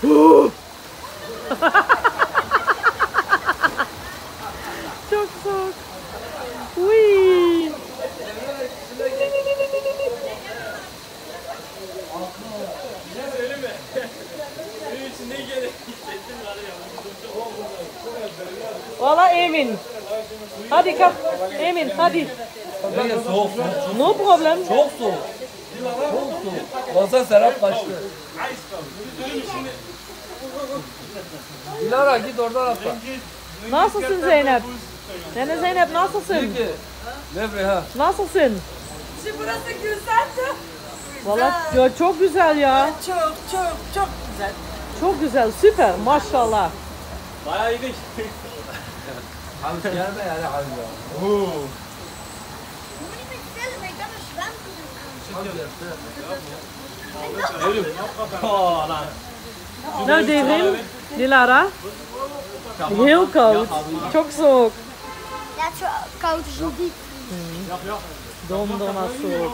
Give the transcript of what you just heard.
Çok soğuk. Uy. Emin. Hadi kap. Emin hadi. Böyle soğuk soğuk. No problem. Çok soğuk. Çok soğuk. Baksana Serap kaçtı. Dilara git oradan atla. Nasılsın Zeynep? Nene Zeynep nasılsın? Peki. Ne bre ha? Nasılsın? Şimdi burası güzeldi. Valla ya çok güzel ya. Çok çok çok güzel. Çok güzel süper maşallah. Bayağı iyiydik. Ik kan een zwempoel gaan. Oh lan. Ne devrim? Dilara? Heel koud. Çok soğuk. Ja, wel koud, is wel diep. Soğuk. Keer maar voetje.